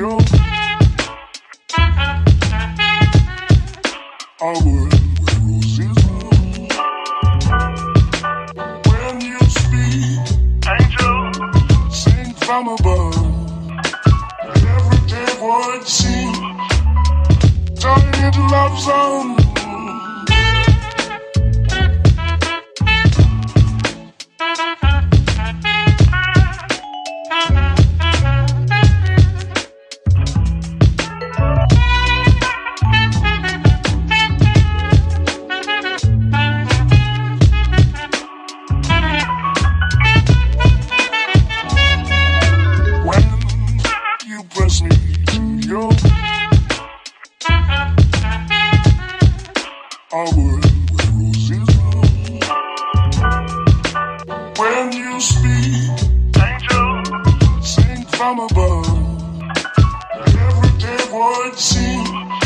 I would roses when you speak, angel, sing from above. And would seem into love zone. You press me your I would where roses bloom. When you speak, angel, sing from above. Every day would seem